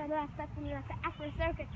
من از سمت راست به